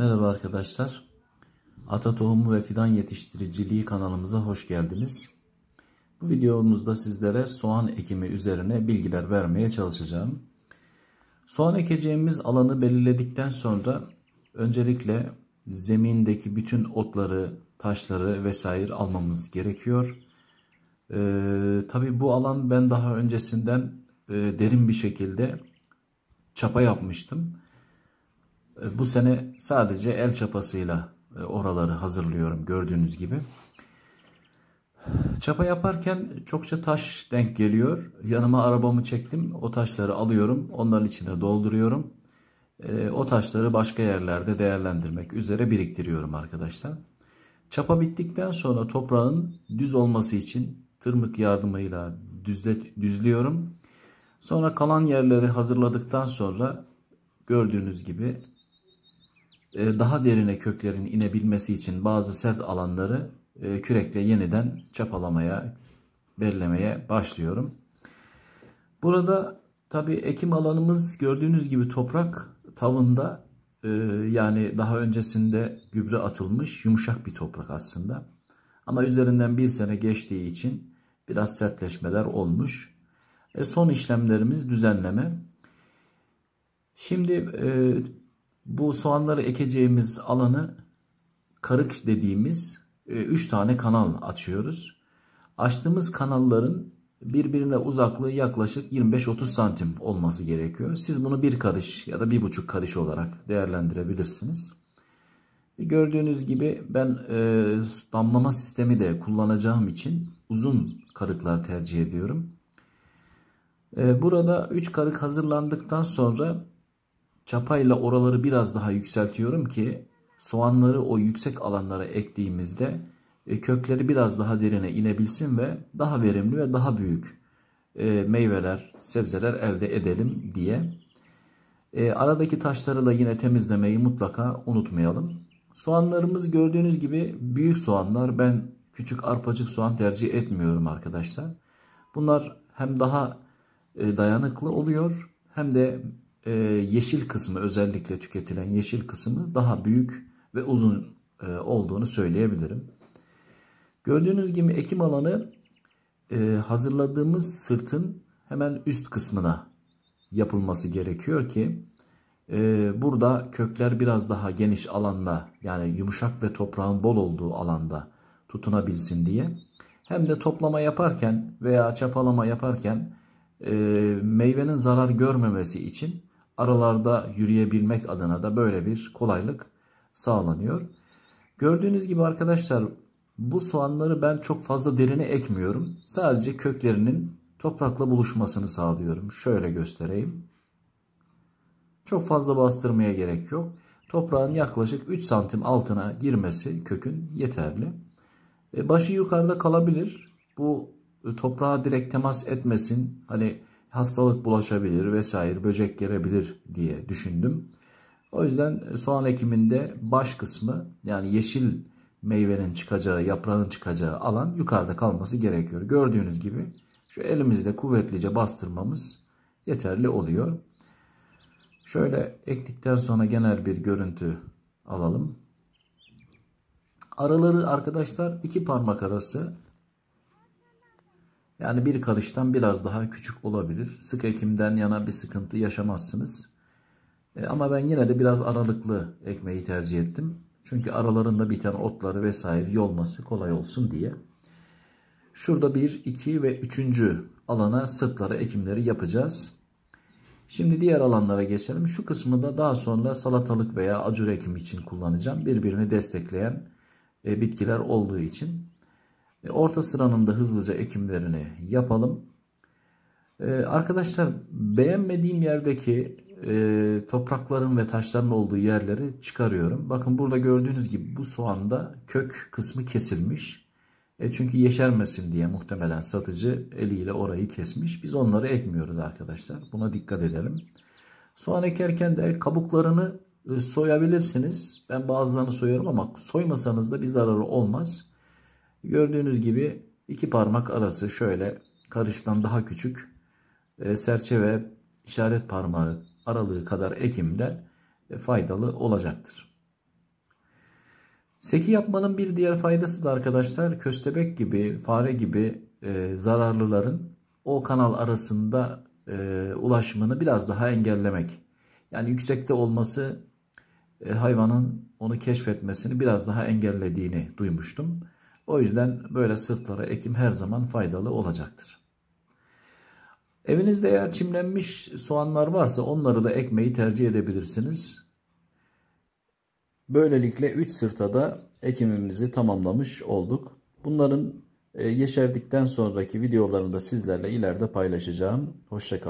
Merhaba arkadaşlar. Ata Tohumu ve Fidan Yetiştiriciliği kanalımıza hoş geldiniz. Bu videomuzda sizlere soğan ekimi üzerine bilgiler vermeye çalışacağım. Soğan ekeceğimiz alanı belirledikten sonra öncelikle zemindeki bütün otları, taşları vesaire almamız gerekiyor. Ee, Tabi bu alan ben daha öncesinden e, derin bir şekilde çapa yapmıştım. E, bu sene sadece el çapasıyla e, oraları hazırlıyorum gördüğünüz gibi. Çapa yaparken çokça taş denk geliyor. Yanıma arabamı çektim. O taşları alıyorum. Onların içine dolduruyorum. E, o taşları başka yerlerde değerlendirmek üzere biriktiriyorum arkadaşlar. Çapa bittikten sonra toprağın düz olması için tırmık yardımıyla düzle, düzlüyorum. Sonra kalan yerleri hazırladıktan sonra gördüğünüz gibi daha derine köklerin inebilmesi için bazı sert alanları e, kürekle yeniden çapalamaya, bellemeye başlıyorum. Burada tabi ekim alanımız gördüğünüz gibi toprak tavında e, yani daha öncesinde gübre atılmış yumuşak bir toprak aslında. Ama üzerinden bir sene geçtiği için biraz sertleşmeler olmuş. E, son işlemlerimiz düzenleme. Şimdi e, bu soğanları ekeceğimiz alanı karık dediğimiz 3 e, tane kanal açıyoruz. Açtığımız kanalların birbirine uzaklığı yaklaşık 25-30 santim olması gerekiyor. Siz bunu bir karış ya da bir buçuk karış olarak değerlendirebilirsiniz. E, gördüğünüz gibi ben e, damlama sistemi de kullanacağım için uzun karıklar tercih ediyorum. Burada 3 karık hazırlandıktan sonra çapayla oraları biraz daha yükseltiyorum ki soğanları o yüksek alanlara ektiğimizde e, kökleri biraz daha derine inebilsin ve daha verimli ve daha büyük e, meyveler, sebzeler elde edelim diye. E, aradaki taşları da yine temizlemeyi mutlaka unutmayalım. Soğanlarımız gördüğünüz gibi büyük soğanlar. Ben küçük arpacık soğan tercih etmiyorum arkadaşlar. Bunlar hem daha dayanıklı oluyor hem de e, yeşil kısmı özellikle tüketilen yeşil kısmı daha büyük ve uzun e, olduğunu söyleyebilirim. Gördüğünüz gibi ekim alanı e, hazırladığımız sırtın hemen üst kısmına yapılması gerekiyor ki e, burada kökler biraz daha geniş alanda yani yumuşak ve toprağın bol olduğu alanda tutunabilsin diye. Hem de toplama yaparken veya çapalama yaparken e, meyvenin zarar görmemesi için aralarda yürüyebilmek adına da böyle bir kolaylık sağlanıyor. Gördüğünüz gibi arkadaşlar bu soğanları ben çok fazla derine ekmiyorum. Sadece köklerinin toprakla buluşmasını sağlıyorum. Şöyle göstereyim. Çok fazla bastırmaya gerek yok. Toprağın yaklaşık 3 santim altına girmesi kökün yeterli. E, başı yukarıda kalabilir. Bu toprağa direkt temas etmesin. Hani hastalık bulaşabilir vesaire böcek gelebilir diye düşündüm. O yüzden soğan ekiminde baş kısmı yani yeşil meyvenin çıkacağı, yaprağın çıkacağı alan yukarıda kalması gerekiyor. Gördüğünüz gibi şu elimizle kuvvetlice bastırmamız yeterli oluyor. Şöyle ektikten sonra genel bir görüntü alalım. Araları arkadaşlar iki parmak arası yani bir karıştan biraz daha küçük olabilir. Sık ekimden yana bir sıkıntı yaşamazsınız. E, ama ben yine de biraz aralıklı ekmeği tercih ettim. Çünkü aralarında biten otları vesaire yolması kolay olsun diye. Şurada bir, iki ve üçüncü alana sırtlara ekimleri yapacağız. Şimdi diğer alanlara geçelim. Şu kısmı da daha sonra salatalık veya acur ekimi için kullanacağım. Birbirini destekleyen e, bitkiler olduğu için. E, orta sıranın da hızlıca ekimlerini yapalım. Ee, arkadaşlar beğenmediğim yerdeki e, toprakların ve taşların olduğu yerleri çıkarıyorum. Bakın burada gördüğünüz gibi bu soğanda kök kısmı kesilmiş. E, çünkü yeşermesin diye muhtemelen satıcı eliyle orayı kesmiş. Biz onları ekmiyoruz arkadaşlar. Buna dikkat edelim. Soğan ekerken de kabuklarını e, soyabilirsiniz. Ben bazılarını soyuyorum ama soymasanız da bir zararı olmaz. Gördüğünüz gibi iki parmak arası şöyle karıştan daha küçük e, serçe işaret parmağı aralığı kadar ekimde e, faydalı olacaktır. Seki yapmanın bir diğer faydası da arkadaşlar köstebek gibi, fare gibi e, zararlıların o kanal arasında e, ulaşımını biraz daha engellemek. Yani yüksekte olması e, hayvanın onu keşfetmesini biraz daha engellediğini duymuştum. O yüzden böyle sırtlara ekim her zaman faydalı olacaktır. Evinizde eğer çimlenmiş soğanlar varsa onları da ekmeği tercih edebilirsiniz. Böylelikle 3 sırta da ekimimizi tamamlamış olduk. Bunların e, yeşerdikten sonraki videolarını da sizlerle ileride paylaşacağım. Hoşçakalın.